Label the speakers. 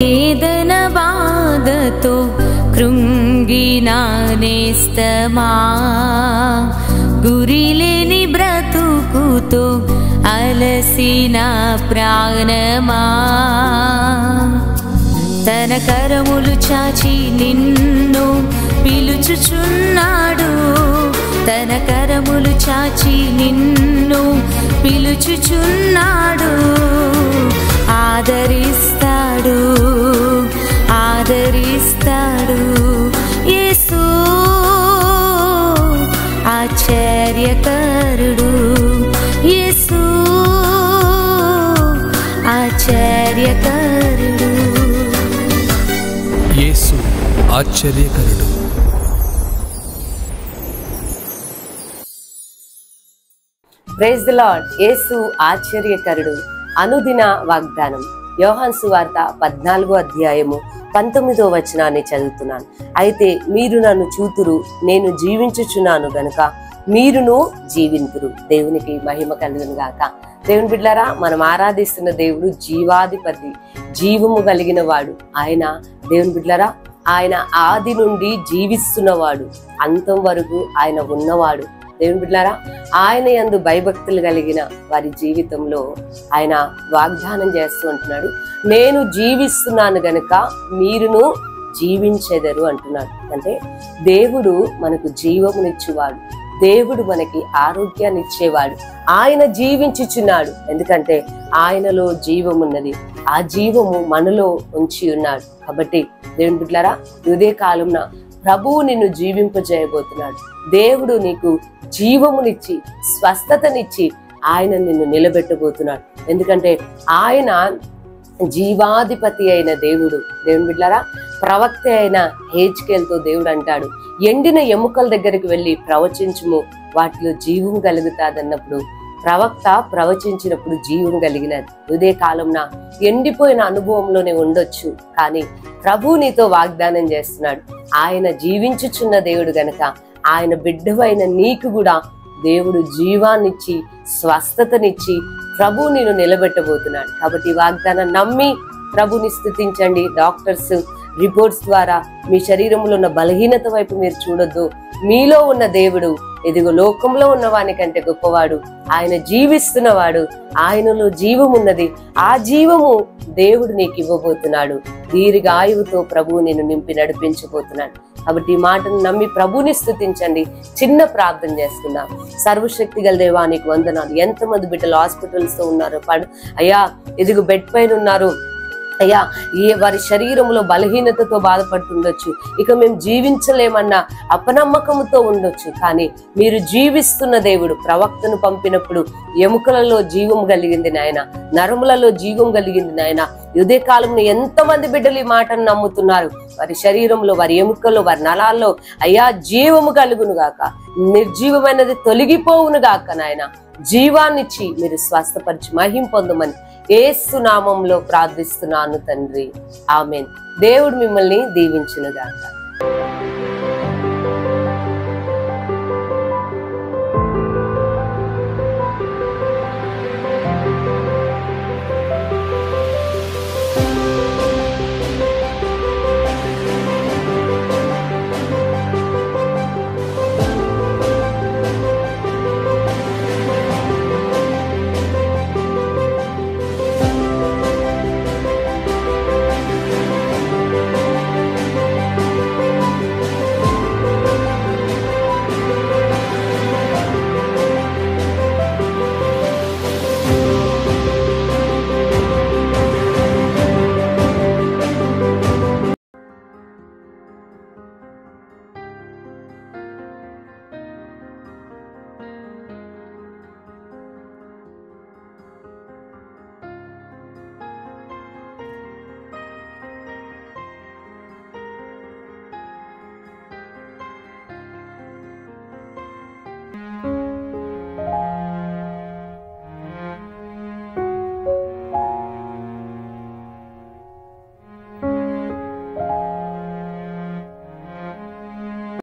Speaker 1: వేదన బాధతో నేస్తమా గురిలేని బ్రతుకుతో అలసిన ప్రాణమా తన కరములు చాచి నిన్ను పిలుచుచున్నాడు తన కరములు చాచి నిన్ను పిలుచుచున్నాడు ఆశ్చర్యకరుడు యేసు. ఆశ్చర్యకరుడు.
Speaker 2: యేసు ఆశ్చర్యకరుడు.
Speaker 3: Praise the lord. యేసు ఆశ్చర్యకరుడు. అనుదిన వాగ్దానం. యోహాన్ సువార్త పద్నాలుగో అధ్యాయము పంతొమ్మిదో వచనాన్ని చదువుతున్నాను. అయితే మీరు నన్ను చూతురు నేను జీవించుచున్నాను గనుక మీరును జీవింతురు. దేవునికి మహిమ కలుగును గాక. దేవుని బిడ్డారా మనం ఆరాధిస్తున్న దేవుడు జీవాధిపతి జీవము కలిగిన వాడు. ఆయన దేవుని బిడ్డారా ఆయన ఆది నుండి జీవిస్తున్నవాడు. అంతం వరకు ఆయన ఉన్నవాడు. దేవుని బిడ్డారా ఆయన యందు భయభక్తులు కలిగిన వారి జీవితంలో ఆయన వాగ్దానం చేస్తూ అంటున్నాడు నేను జీవిస్తున్నాను గనుక మీరును జీవించెదరు అంటున్నాడు. అంటే దేవుడు మనకు జీవమునిచ్చేవాడు. దేవుడు మనకి ఆరోగ్యాన్ని ఇచ్చేవాడు ఆయన జీవించుచున్నాడు. ఎందుకంటే ఆయనలో జీవమున్నది ఆ జీవము మనలో ఉంచి ఉన్నాడు. కాబట్టి దేవుని బిడ్డారా ఇదే కాలంలో ప్రభువు నిన్ను జీవింపజేయబోతున్నాడు. దేవుడు నీకు జీవమునిచ్చి స్వస్థతనిచ్చి ఆయన నిన్ను నిలబెట్టబోతున్నాడు. ఎందుకంటే ఆయన జీవాధిపతి అయిన దేవుడు. దేవుని బిడ్డారా ప్రవక్త అయిన హేజ్కేల్తో దేవుడు అంటాడు. ఎండిన ఎముకల దగ్గరికి వెళ్ళి ప్రవచించుము. వాటిలో జీవం కలుగుతాదన్నప్పుడు ప్రవక్త ప్రవచించినప్పుడు జీవం కలిగినది ఉదే కాలంన ఎండిపోయిన అనుభవంలోనే ఉండొచ్చు. కానీ ప్రభు నీతో వాగ్దానం చేస్తున్నాడు. ఆయన జీవించుచున్న దేవుడు గనక ఆయన బిడ్డవైన నీకు కూడా దేవుడు జీవాన్నిచ్చి స్వస్థతనిచ్చి ప్రభు నేను నిలబెట్టబోతున్నాడు. కాబట్టి వాగ్దానం నమ్మి ప్రభుని స్థుతించండి. డాక్టర్స్ రిపోర్ట్స్ ద్వారా మీ శరీరంలో ఉన్న బలహీనత వైపు మీరు చూడొద్దు. మీలో ఉన్న దేవుడు ఎదుగు లోకంలో ఉన్నవాని కంటే గొప్పవాడు. ఆయన జీవిస్తున్నవాడు ఆయనలో జీవం ఉన్నది. ఆ జీవము దేవుడు నీకు ఇవ్వబోతున్నాడు. దీర్ఘ ఆయువుతో ప్రభువు నేను నింపి నడిపించబోతున్నాడు. కాబట్టి ఈ మాటను నమ్మి ప్రభుని స్థుతించండి. చిన్న ప్రార్థన చేసుకుందాం సర్వశక్తి గల దేవా నీకు వందనాలు. ఎంతమంది బిడ్డలు హాస్పిటల్స్తో ఉన్నారు అయ్యా ఎదుగు బెడ్ పైన ఉన్నారు. అయ్యా ఏ వారి శరీరంలో బలహీనతతో బాధపడుతుండొచ్చు. ఇక మేము జీవించలేమన్న అపనమ్మకంతో ఉండొచ్చు. కానీ మీరు జీవిస్తున్న దేవుడు ప్రవక్తను పంపినప్పుడు ఎముకలలో జీవం కలిగింది నాయన నరములలో జీవం కలిగింది నాయన. ఇదే కాలంలో ఎంతమంది బిడ్డలు ఈ మాటను నమ్ముతున్నారు? వారి శరీరంలో వారి ఎముకల్లో వారి నలాల్లో అయ్యా జీవము కలుగును గాక. నిర్జీవమైనది తొలగిపోవును గాక నాయన. జీవాన్నిచ్చి మీరు స్వస్థపరిచి మహిం పొందమని ఏసు నామంలో ప్రార్థిస్తున్నాను తండ్రి. ఆమెన్. దేవుడు మిమ్మల్ని దీవించునుగాక.